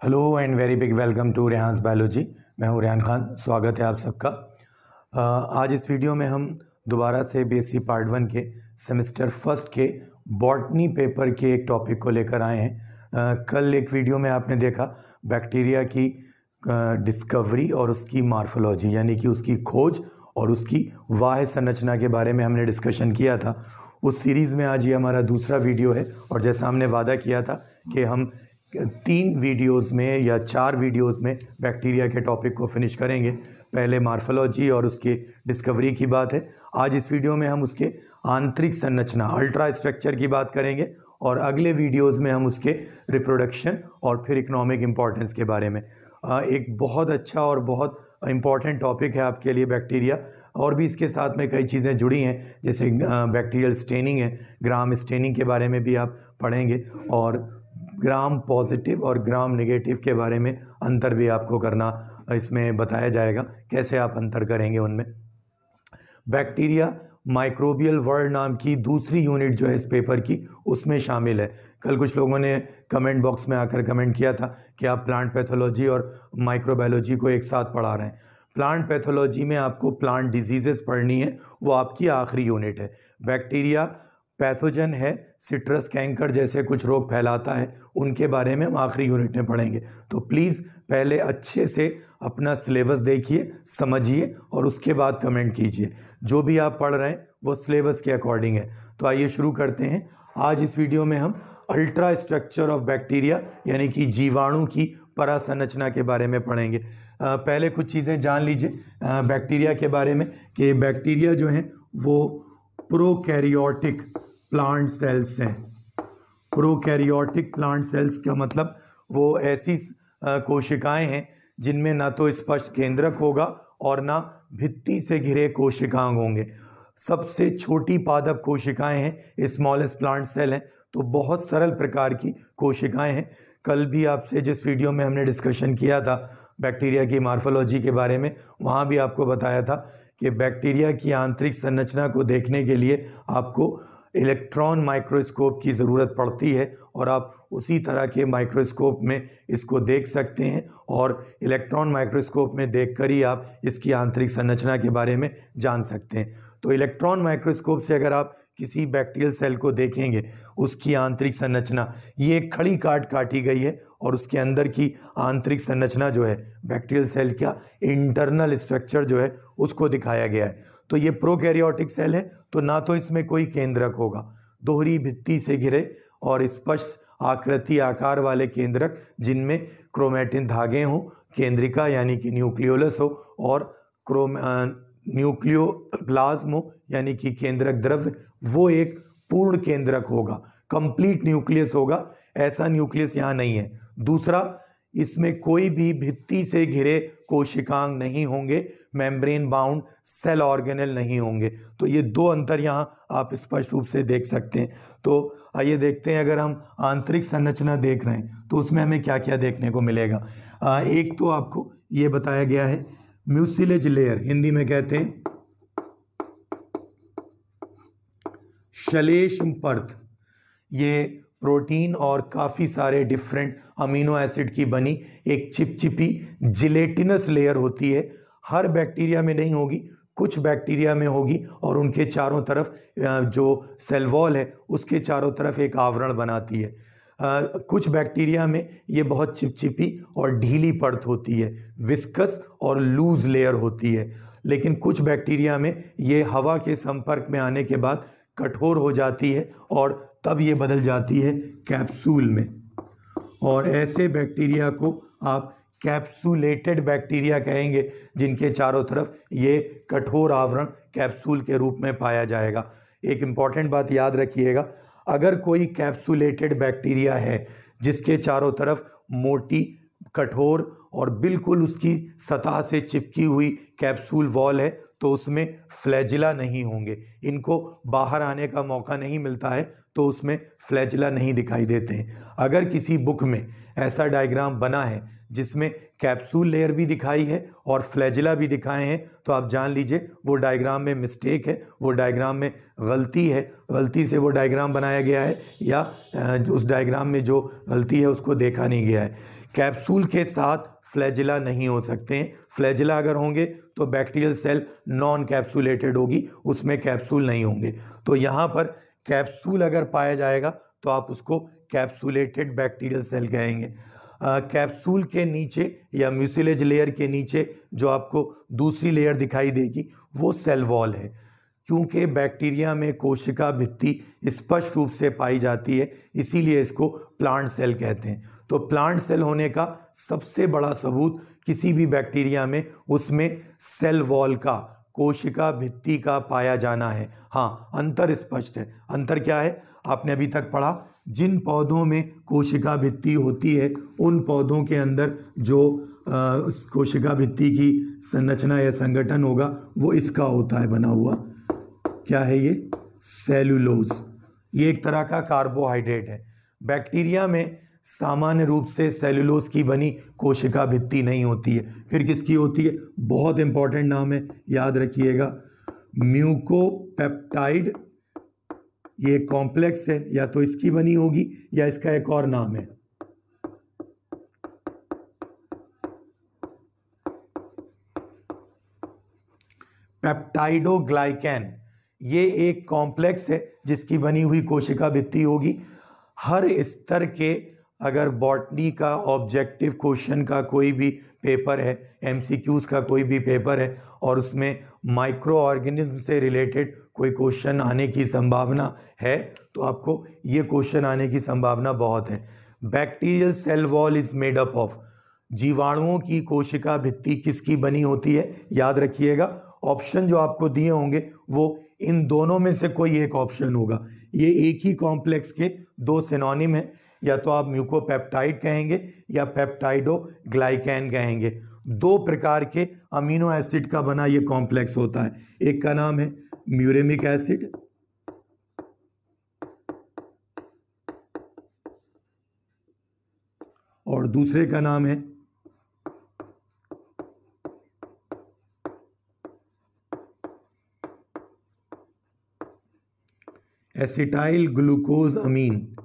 Hello and very big welcome to Rehan's biology. मैं हूँ रेहान खान। स्वागत है आप सबका। आज इस वीडियो में हम दोबारा से बीएससी पार्ट वन के सेमेस्टर फ़र्स्ट के बॉटनी पेपर के एक टॉपिक को लेकर आए हैं। कल एक वीडियो में आपने देखा बैक्टीरिया की डिस्कवरी और उसकी मार्फोलॉजी यानी कि उसकी खोज और उसकी वाह संरचना के बारे में हमने डिस्कशन किया था। उस सीरीज़ में आज ये हमारा दूसरा वीडियो है और जैसा हमने वादा किया था कि हम तीन वीडियोस में या चार वीडियोस में बैक्टीरिया के टॉपिक को फिनिश करेंगे। पहले मार्फोलॉजी और उसकी डिस्कवरी की बात है। आज इस वीडियो में हम उसके आंतरिक संरचना अल्ट्रा स्ट्रक्चर की बात करेंगे और अगले वीडियोस में हम उसके रिप्रोडक्शन और फिर इकोनॉमिक इम्पॉर्टेंस के बारे में। एक बहुत अच्छा और बहुत इंपॉर्टेंट टॉपिक है आपके लिए बैक्टीरिया और भी इसके साथ में कई चीज़ें जुड़ी हैं। जैसे बैक्टीरियल स्टेनिंग है। ग्राम स्टेनिंग के बारे में भी आप पढ़ेंगे और ग्राम पॉजिटिव और ग्राम नेगेटिव के बारे में अंतर भी आपको करना, इसमें बताया जाएगा, कैसे आप अंतर करेंगे उनमें। बैक्टीरिया माइक्रोबियल वर्ल्ड नाम की दूसरी यूनिट जो है इस पेपर की, उसमें शामिल है। कल कुछ लोगों ने कमेंट बॉक्स में आकर कमेंट किया था कि आप प्लांट पैथोलॉजी और माइक्रोबायोलॉजी को एक साथ पढ़ा रहे हैं। प्लांट पैथोलॉजी में आपको प्लांट डिजीजेस पढ़नी है, वो आपकी आखिरी यूनिट है। बैक्टीरिया पैथोजन है, सिट्रस, कैंकर जैसे कुछ रोग फैलाता है, उनके बारे में हम आखिरी यूनिट में पढ़ेंगे। तो प्लीज़ पहले अच्छे से अपना सिलेबस देखिए, समझिए और उसके बाद कमेंट कीजिए। जो भी आप पढ़ रहे हैं, वो सिलेबस के अकॉर्डिंग है। तो आइए शुरू करते हैं। आज इस वीडियो में हम अल्ट्रा स्ट्रक्चर ऑफ़ बैक्टीरिया यानी कि जीवाणु की परासंरचना के बारे में पढ़ेंगे। पहले कुछ चीज़ें जान लीजिए बैक्टीरिया के बारे में, कि बैक्टीरिया जो हैं, वो प्रोकैरियोटिक प्लांट सेल्स हैं। प्रोकैरियोटिक प्लांट सेल्स का मतलब वो ऐसी कोशिकाएँ हैं जिनमें ना तो स्पष्ट केंद्रक होगा और ना भित्ति से घिरे कोशिकांग होंगे। सबसे छोटी पादप कोशिकाएँ हैं स्मॉलेस्ट प्लांट सेल हैं तो बहुत सरल प्रकार की कोशिकाएँ हैं। कल भी आपसे जिस वीडियो में हमने डिस्कशन किया था बैक्टीरिया की मार्फोलॉजी के बारे में, वहाँ भी आपको बताया था कि बैक्टीरिया की आंतरिक संरचना को देखने के लिए आपको इलेक्ट्रॉन माइक्रोस्कोप की ज़रूरत पड़ती है और आप उसी तरह के माइक्रोस्कोप में इसको देख सकते हैं और इलेक्ट्रॉन माइक्रोस्कोप में देखकर ही आप इसकी आंतरिक संरचना के बारे में जान सकते हैं। तो इलेक्ट्रॉन माइक्रोस्कोप से अगर आप किसी बैक्टीरियल सेल को देखेंगे, उसकी आंतरिक संरचना, ये एक खड़ी काट काटी गई है और उसके अंदर की आंतरिक संरचना जो है, बैक्टीरियल सेल का इंटरनल स्ट्रक्चर जो है, उसको दिखाया गया है। तो ये प्रोकैरियोटिक सेल है तो ना तो इसमें कोई केंद्रक होगा। दोहरी भित्ति से घिरे और स्पष्ट आकृति आकार वाले केंद्रक, जिनमें क्रोमेटिन धागे हों, केंद्रिका यानी कि न्यूक्लियोलस हो, और क्रोम न्यूक्लियोप्लाज्म हो, यानी कि केंद्रक द्रव्य, वो एक पूर्ण केंद्रक होगा। कंप्लीट न्यूक्लियस होगा, ऐसा न्यूक्लियस यहाँ नहीं है। दूसरा, इसमें कोई भी भित्ति से घिरे कोशिकांग नहीं होंगे मेम्ब्रेन बाउंड सेल ऑर्गेनल नहीं होंगे। तो ये दो अंतर यहाँ आप स्पष्ट रूप से देख सकते हैं। तो आइए देखते हैं अगर हम आंतरिक संरचना देख रहे हैं तो उसमें हमें क्या क्या देखने को मिलेगा। आ, एक तो आपको ये बताया गया है म्यूसिलेज लेयर हिंदी में कहते हैं श्लेष्म परत। ये प्रोटीन और काफ़ी सारे डिफरेंट अमीनो एसिड की बनी एक चिपचिपी जिलेटिनस लेयर होती है। हर बैक्टीरिया में नहीं होगी कुछ बैक्टीरिया में होगी और उनके चारों तरफ़ जो सेल वॉल है उसके चारों तरफ़ एक आवरण बनाती है। अ, कुछ बैक्टीरिया में ये बहुत चिपचिपी और ढीली परत होती है विस्कस और लूज लेयर होती है। लेकिन कुछ बैक्टीरिया में ये हवा के संपर्क में आने के बाद कठोर हो जाती है और तब ये बदल जाती है कैप्सूल में। और ऐसे बैक्टीरिया को आप कैप्सूलेटेड बैक्टीरिया कहेंगे, जिनके चारों तरफ़ ये कठोर आवरण कैप्सूल के रूप में पाया जाएगा। एक इंपॉर्टेंट बात याद रखिएगा, अगर कोई कैप्सूलेटेड बैक्टीरिया है, जिसके चारों तरफ़ मोटी, कठोर और बिल्कुल उसकी सतह से चिपकी हुई कैप्सूल वॉल है तो उसमें फ्लैजिला नहीं होंगे। इनको बाहर आने का मौका नहीं मिलता है तो उसमें फ्लैजिला नहीं दिखाई देते हैं। अगर किसी बुक में ऐसा डायग्राम बना है, जिसमें कैप्सूल लेयर भी दिखाई है और फ्लैजिला भी दिखाए हैं तो आप जान लीजिए, वो डायग्राम में मिस्टेक है, वो डायग्राम में गलती है। गलती से वो डायग्राम बनाया गया है या उस डायग्राम में जो गलती है, उसको देखा नहीं गया है। कैप्सूल के साथ फ्लैजिला नहीं हो सकते हैं। फ्लैजिला अगर होंगे तो बैक्टीरियल सेल नॉन कैप्सूलेटेड होगी, उसमें कैप्सूल नहीं होंगे। तो यहाँ पर कैप्सूल अगर पाया जाएगा तो आप उसको कैप्सूलेटेड बैक्टीरियल सेल कहेंगे। कैप्सूल के नीचे या म्यूसिलेज लेयर के नीचे जो आपको दूसरी लेयर दिखाई देगी, वो सेल वॉल है। क्योंकि बैक्टीरिया में कोशिका भित्ति स्पष्ट रूप से पाई जाती है, इसीलिए इसको प्लांट सेल कहते हैं। तो प्लांट सेल होने का सबसे बड़ा सबूत किसी भी बैक्टीरिया में, उसमें सेल वॉल का, कोशिका भित्ति का पाया जाना है। हाँ अंतर स्पष्ट है। अंतर क्या है? आपने अभी तक पढ़ा, जिन पौधों में कोशिका भित्ति होती है, उन पौधों के अंदर जो कोशिका भित्ति की संरचना या संगठन होगा, वो इसका होता है, बना हुआ। क्या है ये? सेलुलोज ये एक तरह का कार्बोहाइड्रेट है। बैक्टीरिया में सामान्य रूप से सेलुलोज की बनी कोशिका भित्ति नहीं होती है। फिर किसकी होती है? बहुत इंपॉर्टेंट नाम है। याद रखिएगा। म्यूकोपेप्टाइड। ये कॉम्प्लेक्स है। या तो इसकी बनी होगी या इसका एक और नाम है। पेप्टाइडोग्लाइकैन। ये एक कॉम्प्लेक्स है जिसकी बनी हुई कोशिका भित्ति होगी। हर स्तर के अगर बॉटनी का ऑब्जेक्टिव क्वेश्चन का कोई भी पेपर है एमसीक्यूज का कोई भी पेपर है, और उसमें माइक्रो ऑर्गेनिज्म से रिलेटेड कोई क्वेश्चन आने की संभावना है तो आपको ये क्वेश्चन आने की संभावना बहुत है। Bacterial cell wall is made up of जीवाणुओं की कोशिका भित्ति किसकी बनी होती है, याद रखिएगा। ऑप्शन जो आपको दिए होंगे वो इन दोनों में से कोई एक ऑप्शन होगा। ये एक ही कॉम्प्लेक्स के दो सिनोनिम है। या तो आप म्यूकोपेप्टाइड कहेंगे या पेप्टाइडो ग्लाइकैन कहेंगे। दो प्रकार के अमीनो एसिड का बना ये कॉम्प्लेक्स होता है। एक का नाम है म्यूरेमिक एसिड। और दूसरे का नाम है एसिटाइल ग्लूकोज अमीन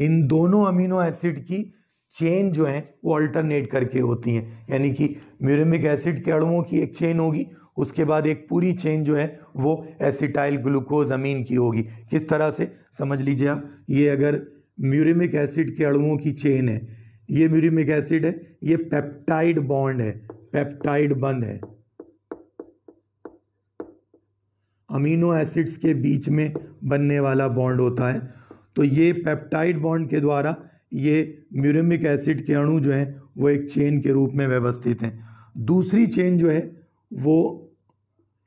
इन दोनों अमीनो एसिड की चेन जो है, वो अल्टरनेट करके होती हैं। यानी कि म्यूरेमिक एसिड के अणुओं की एक चेन होगी, उसके बाद एक पूरी चेन जो है, वो एसिटाइल ग्लूकोज अमीन की होगी। किस तरह से? समझ लीजिए आप, ये अगर म्यूरेमिक एसिड के अणुओं की चेन है, ये म्यूरेमिक एसिड है, ये पेप्टाइड बॉन्ड है पेप्टाइड बंद है। अमीनो एसिड्स के बीच में बनने वाला बॉन्ड होता है। तो ये पेप्टाइड बॉन्ड के द्वारा ये म्यूरेमिक एसिड के अणु जो हैं, वो एक चेन के रूप में व्यवस्थित हैं। दूसरी चेन जो है, वो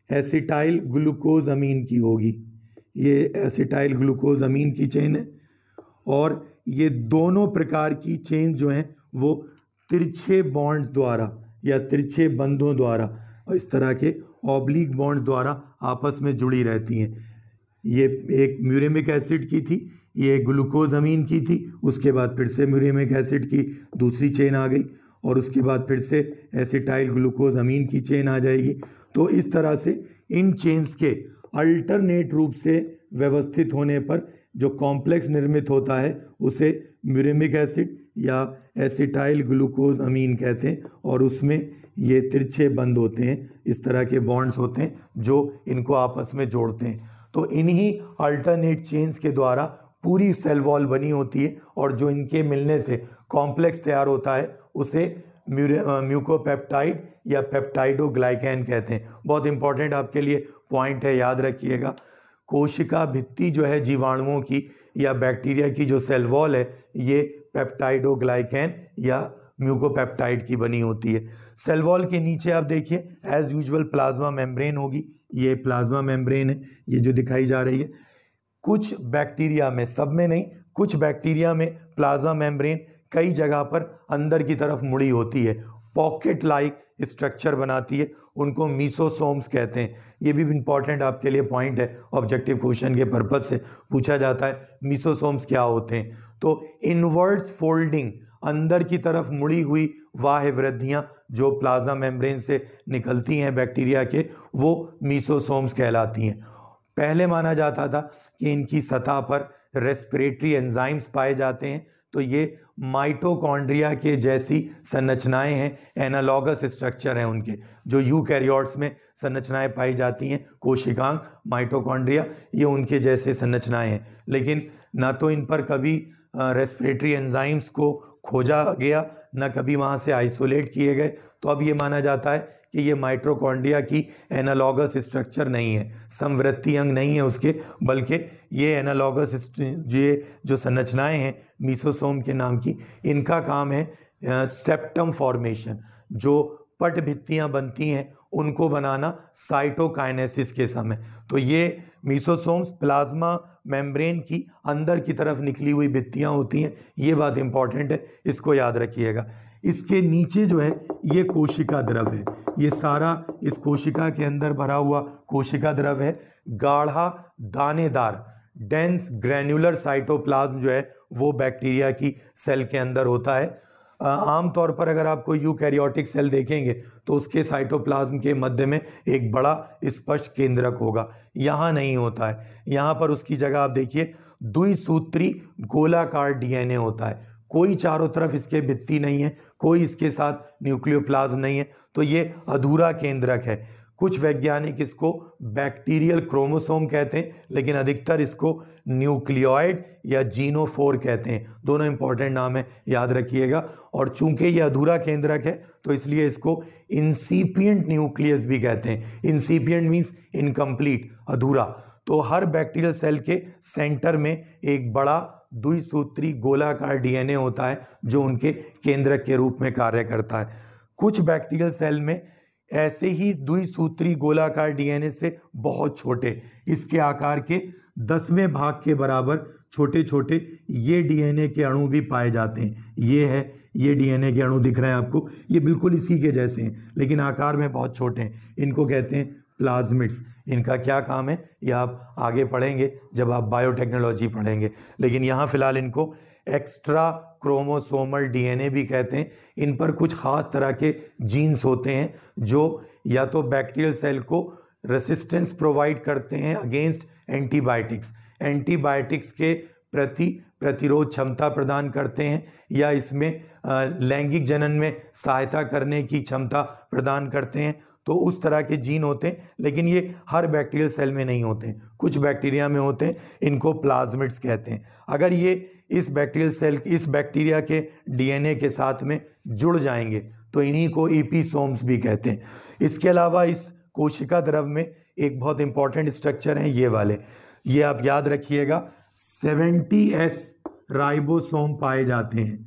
एसिटाइल ग्लूकोज अमीन की होगी। ये एसिटाइल ग्लूकोज अमीन की चेन है और ये दोनों प्रकार की चेन जो हैं, वो तिरछे बॉन्ड्स द्वारा या तिरछे बंधों द्वारा इस तरह के ऑब्लिक बॉन्ड्स द्वारा आपस में जुड़ी रहती हैं। ये एक म्यूरेमिक एसिड की थी, ये ग्लूकोज अमीन की थी, उसके बाद फिर से म्यूरेमिक एसिड की दूसरी चेन आ गई और उसके बाद फिर से एसिटाइल ग्लूकोज अमीन की चेन आ जाएगी। तो इस तरह से इन चेन्स के अल्टरनेट रूप से व्यवस्थित होने पर जो कॉम्प्लेक्स निर्मित होता है, उसे म्यूरेमिक एसिड या एसिटाइल ग्लूकोज अमीन कहते हैं और उसमें ये तिरछे बंद होते हैं, इस तरह के बॉन्ड्स होते हैं, जो इनको आपस में जोड़ते हैं। तो इन्हीं अल्टरनेट चेन्स के द्वारा पूरी सेल वॉल बनी होती है और जो इनके मिलने से कॉम्प्लेक्स तैयार होता है, उसे म्यूकोपेप्टाइड या पेप्टाइडोग्लाइकैन कहते हैं। बहुत इंपॉर्टेंट आपके लिए पॉइंट है, याद रखिएगा। कोशिका भित्ति जो है जीवाणुओं की या बैक्टीरिया की जो सेल वॉल है, ये पेप्टाइडोग्लाइकैन या म्यूकोपेप्टाइड की बनी होती है। सेल वॉल के नीचे आप देखिए एज यूजुअल प्लाज्मा मेम्ब्रेन होगी। ये प्लाज्मा मेम्ब्रेन है, ये जो दिखाई जा रही है। कुछ बैक्टीरिया में, सब में नहीं, कुछ बैक्टीरिया में प्लाज्मा मेम्ब्रेन कई जगह पर अंदर की तरफ़ मुड़ी होती है। पॉकेट लाइक स्ट्रक्चर बनाती है, उनको मीसोसोम्स कहते हैं। ये भी इंपॉर्टेंट आपके लिए पॉइंट है ऑब्जेक्टिव क्वेश्चन के पर्पज से पूछा जाता है मीसोसोम्स क्या होते हैं? तो इनवर्ड्स फोल्डिंग अंदर की तरफ़ मुड़ी हुई वाह वृद्धियाँ जो प्लाज्मा मेम्ब्रेन से निकलती हैं, बैक्टीरिया के, वो मीसोसोम्स कहलाती हैं। पहले माना जाता था कि इनकी सतह पर रेस्पिरेटरी एंजाइम्स पाए जाते हैं तो ये माइटोकॉन्ड्रिया के जैसी संरचनाएँ हैं एनालॉगस स्ट्रक्चर हैं उनके, जो यू में संरचनाएँ पाई जाती हैं, कोशिकांग माइटोकॉन्ड्रिया ये उनके जैसे संरचनाएँ हैं। लेकिन ना तो इन पर कभी रेस्पिरेटरी एंजाइम्स को खोजा गया, न कभी वहाँ से आइसोलेट किए गए। तो अब ये माना जाता है कि ये माइट्रोकॉन्ड्रिया की एनालॉगस स्ट्रक्चर नहीं है, समवृत्ति अंग नहीं है उसके, बल्कि ये एनालॉगस ये जो संरचनाएँ हैं, मीसोसोम के नाम की, इनका काम है सेप्टम फॉर्मेशन, जो पट भित्तियाँ बनती हैं उनको बनाना साइटोकाइनेसिस के समय। तो ये मीसोसोम्स प्लाज्मा मेम्ब्रेन की अंदर की तरफ़ निकली हुई भित्तियाँ होती हैं। ये बात इंपॉर्टेंट है, इसको याद रखिएगा। इसके नीचे जो है, ये कोशिका द्रव है। ये सारा इस कोशिका के अंदर भरा हुआ कोशिका द्रव है। गाढ़ा, दानेदार डेंस ग्रैन्युलर साइटोप्लाज्म जो है, वो बैक्टीरिया की सेल के अंदर होता है। आम तौर पर अगर आप कोई यूकैरियोटिक सेल देखेंगे तो उसके साइटोप्लाज्म के मध्य में एक बड़ा स्पष्ट केंद्रक होगा। यहाँ नहीं होता है। यहाँ पर उसकी जगह आप देखिए, द्विसूत्री गोलाकार डीएनए होता है। कोई चारों तरफ़ इसके भित्ती नहीं है, कोई इसके साथ न्यूक्लियोप्लाज्म नहीं है तो ये अधूरा केंद्रक है। कुछ वैज्ञानिक इसको बैक्टीरियल क्रोमोसोम कहते हैं, लेकिन अधिकतर इसको न्यूक्लियोइड या जीनोफोर कहते हैं। दोनों इंपॉर्टेंट नाम है, याद रखिएगा। और चूँकि ये अधूरा केंद्रक है तो इसलिए इसको इंसीपियंट न्यूक्लियस भी कहते हैं। इंसीपियंट मीन्स इनकम्प्लीट अधूरा। तो हर बैक्टीरियल सेल के सेंटर में एक बड़ा द्विसूत्री गोलाकार डीएनए होता है, जो उनके केंद्रक के रूप में कार्य करता है। कुछ बैक्टीरियल सेल में ऐसे ही द्विसूत्री गोलाकार डीएनए से बहुत छोटे, इसके आकार के दसवें भाग के बराबर छोटे छोटे ये डीएनए के अणु भी पाए जाते हैं। ये है, ये डीएनए के अणु दिख रहे हैं आपको, ये बिल्कुल इसी के जैसे हैं, लेकिन आकार में बहुत छोटे हैं। इनको कहते हैं प्लाज्मिड्स। इनका क्या काम है? ये आप आगे पढ़ेंगे जब आप बायोटेक्नोलॉजी पढ़ेंगे। लेकिन यहाँ फ़िलहाल इनको एक्स्ट्रा क्रोमोसोमल डीएनए भी कहते हैं, इन पर कुछ ख़ास तरह के जीन्स होते हैं, जो या तो बैक्टीरियल सेल को रेसिस्टेंस प्रोवाइड करते हैं अगेंस्ट एंटीबायोटिक्स एंटीबायोटिक्स के प्रति प्रतिरोध क्षमता प्रदान करते हैं, या इसमें लैंगिक जनन में सहायता करने की क्षमता प्रदान करते हैं तो उस तरह के जीन होते हैं, लेकिन ये हर बैक्टीरियल सेल में नहीं होते हैं। कुछ बैक्टीरिया में होते हैं, इनको प्लाज्मिड्स कहते हैं। अगर ये इस बैक्टीरियल सेल, इस बैक्टीरिया के डीएनए के साथ में जुड़ जाएँगे तो इन्हीं को ईपीसोम्स भी कहते हैं। इसके अलावा इस कोशिका द्रव में एक बहुत इंपॉर्टेंट स्ट्रक्चर है, ये वाले। ये आप याद रखिएगा, सेवेंटी एस राइबोसोम पाए जाते हैं।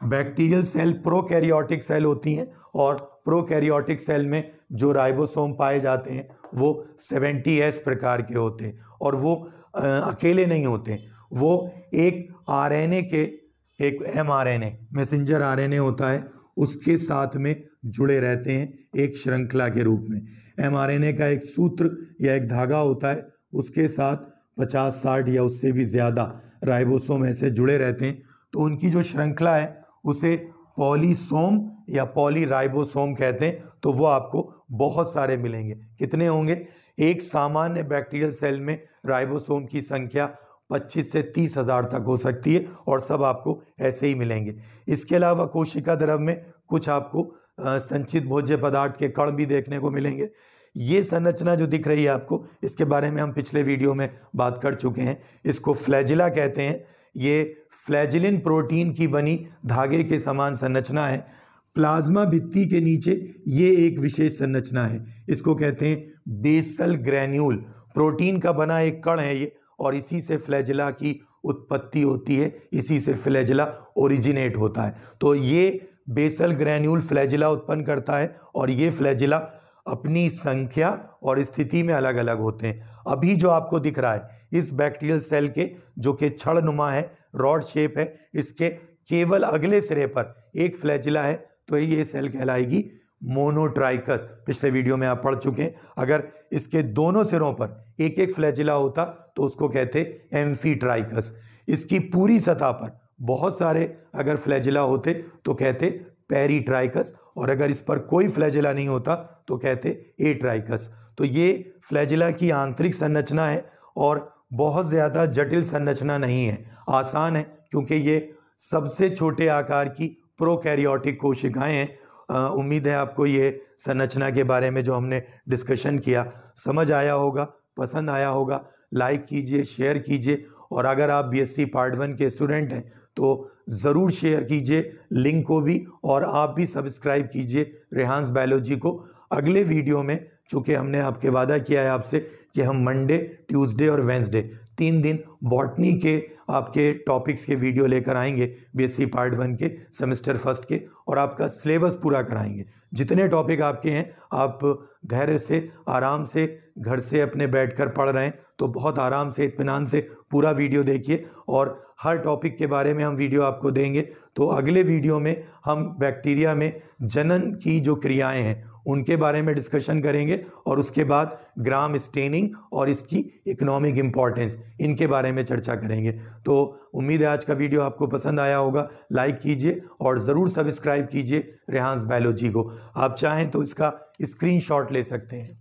बैक्टीरियल सेल, प्रोकैरियोटिक सेल होती हैं और प्रोकैरियोटिक सेल में जो राइबोसोम पाए जाते हैं वो सेवेंटी एस प्रकार के होते हैं और वो आ, अकेले नहीं होते वो एक आरएनए के एक M R mRNA messenger RNA होता है उसके साथ में जुड़े रहते हैं एक श्रृंखला के रूप में। एमआरएनए का एक सूत्र या एक धागा होता है उसके साथ पचास साठ या उससे भी ज़्यादा राइबोसोम ऐसे जुड़े रहते हैं। तो उनकी जो श्रृंखला है उसे पॉलीसोम या पॉलीराइबोसोम कहते हैं तो वो आपको बहुत सारे मिलेंगे। कितने होंगे? एक सामान्य बैक्टीरियल सेल में राइबोसोम की संख्या 25 से तीस हज़ार तक हो सकती है और सब आपको ऐसे ही मिलेंगे। इसके अलावा कोशिका द्रव में कुछ आपको संचित भोज्य पदार्थ के कण भी देखने को मिलेंगे। ये संरचना जो दिख रही है आपको, इसके बारे में हम पिछले वीडियो में बात कर चुके हैं। इसको फ्लैजिला कहते हैं। ये फ्लैजिलिन प्रोटीन की बनी धागे के समान संरचना है। प्लाज्मा भित्ति के नीचे ये एक विशेष संरचना है। इसको कहते हैं बेसल ग्रैन्यूल। प्रोटीन का बना एक कण है ये, और इसी से फ्लैजिला की उत्पत्ति होती है। इसी से फ्लैजिला ओरिजिनेट होता है। तो ये बेसल ग्रैन्यूल फ्लैजिला उत्पन्न करता है, और ये फ्लैजिला अपनी संख्या और स्थिति में अलग अलग होते हैं। अभी जो आपको दिख रहा है, इस बैक्टीरियल सेल के, जो कि छड़ नुमा है, रॉड शेप है, इसके केवल अगले सिरे पर एक फ्लैजिला है तो ये सेल कहलाएगी मोनोट्राइकस। पिछले वीडियो में आप पढ़ चुके हैं। अगर इसके दोनों सिरों पर एक एक फ्लैजिला होता तो उसको कहते एम्फीट्राइकस। इसकी पूरी सतह पर बहुत सारे अगर फ्लैजिला होते तो कहते पेरीट्राइकस, और अगर इस पर कोई फ्लैजिला नहीं होता तो कहते एट्राइकस। तो ये फ्लैजिला की आंतरिक संरचना है, और बहुत ज़्यादा जटिल संरचना नहीं है। आसान है, क्योंकि ये सबसे छोटे आकार की प्रोकैरियोटिक कोशिकाएँ उम्मीद है आपको ये संरचना के बारे में जो हमने डिस्कशन किया, समझ आया होगा, पसंद आया होगा लाइक कीजिए शेयर कीजिए और अगर आप बीएससी पार्ट वन के स्टूडेंट हैं तो ज़रूर शेयर कीजिए लिंक को भी और आप भी सब्सक्राइब कीजिए रेहांस बायोलॉजी को। अगले वीडियो में, चूँकि हमने आपके वादा किया है आपसे कि हम मंडे ट्यूसडे और वेंसडे तीन दिन बॉटनी के आपके टॉपिक्स के वीडियो लेकर आएँगे बीएससी पार्ट वन के सेमेस्टर फ़र्स्ट के, और आपका सिलेबस पूरा कराएँगे। जितने टॉपिक आपके हैं, आप धैर्य से, आराम से, घर से अपने बैठकर पढ़ रहे हैं तो बहुत आराम से इतमान से पूरा वीडियो देखिए, और हर टॉपिक के बारे में हम वीडियो आपको देंगे। तो अगले वीडियो में हम बैक्टीरिया में जनन की जो क्रियाएँ हैं, उनके बारे में डिस्कशन करेंगे, और उसके बाद ग्राम स्टेनिंग और इसकी इकोनॉमिक इम्पॉर्टेंस इनके बारे में चर्चा करेंगे। तो उम्मीद है आज का वीडियो आपको पसंद आया होगा। लाइक कीजिए और ज़रूर सब्सक्राइब कीजिए रेहांस बायोलॉजी को। आप चाहें तो इसका स्क्रीनशॉट ले सकते हैं।